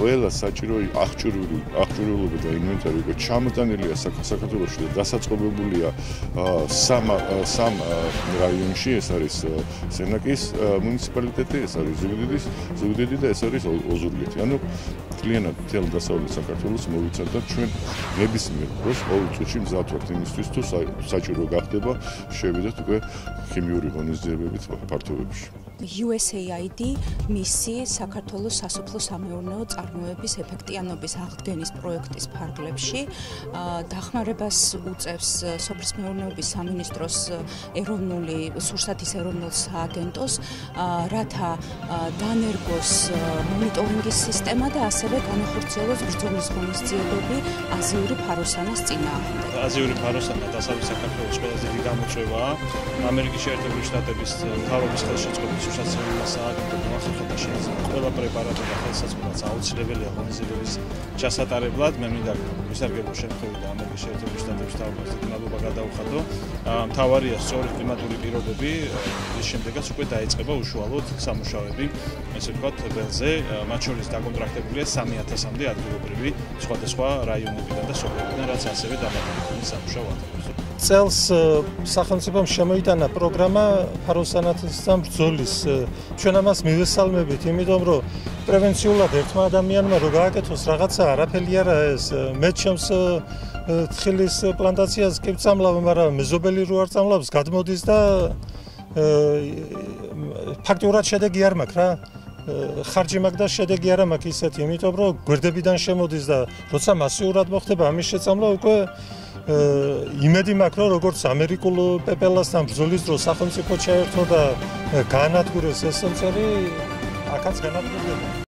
ყველა საჭირო აღჭურვილი აღჭურვილობა და ინვენტარი უკვე ჩამოტანილია საქართველოში და დასაწყობებულია სამ სამ რაიონში. ეს არის სენაკის მუნიციპალიტეტი ეს არის ზუგდიდის ზუგდიდი და ეს არის ოზურგეთი. ანუ კლიენტად თელ დასავლეთ საქართველოს მოვიცავ და ჩვენ ნებისმიერ დროს ყოველ წუთში მზად ვართ იმისთვის თუ საჭირო გახდება შევიდეთ უკვე ქიმიური ღონისძიებებით ფართობებში USAID მისი საქართველოს სასოფლო სამეურნეო წარმოების ეფექტიანობის აღდგენის პროექტის ფარგლებში დახმარებას უწევს სოფლის მეურნეობის სამინისტროს ეროვნული სურსათის ეროვნულ სააგენტოს რათა დანერგოს მონიტორინგის სისტემა და ასევე განახორციელოს ბრძოლის ღონისძიებები აზიური ფაროსანას წინააღმდეგ. აზიური ფაროსანა დასავლეთ საქართველოს ყველაზე დიდი გამოწვევაა ამერიკის შეერთებული შტატების მთავრობის ხელშეწყობის სოციალური სააგენტო მოახერხა შეიძლება ყველა პრეპარატი და ხელსაწყოც აუცილებელია ღონისძიების ჩასატარებლად. მე მინდა ვისარგებლო შემთხვევით ამერიკის შეერთებული შტატების თავმჯდომარის დინამიკა გადაუხადო. მთავარია სწორი კლიმატური პირობები ის შემდეგაც უკვე დაიწყება უშუალოდ სამუშაოები. ესე ვთქვათ ველზე მათ შორის დაკონტრაქტებულია 3000-მდე ადგილობრივი სხვადასხვა რაიონებიდან და სოფლებიდან რაც ასევე დამატებული სამუშაო ადგილებს წელს სახელმწიფომ შემოიტანა პროგრამა ფაროსანათისთან ბრძოლის ჩვენ ამას მივესალმებით იმიტომ რომ პრევენციულად ერთმა ადამიანმა რო გააკეთოს რაღაცა არაფერი არა ეს მე ჩემს თხილის პლანტაციას კი წამლავ მაგრამ მეზობელი რო არ წამლავს გადმოდის და ფაქტურად შედეგი არ მაქვს რა. ხარჯი მაქვს და შედეგი არ მაქვს ისეთი იმიტომ რომ გვერდებიდან შემოდის და როცა მასიურად მოხდება ამის შეწამლა უკვე იმედი მაქვს რომ როგორც ამერიკულ პეპელასთან ბრძოლის დროს სახელმწიფო ჩაერთო და გაანადგურეს ეს სამწერი აქაც განადგურდება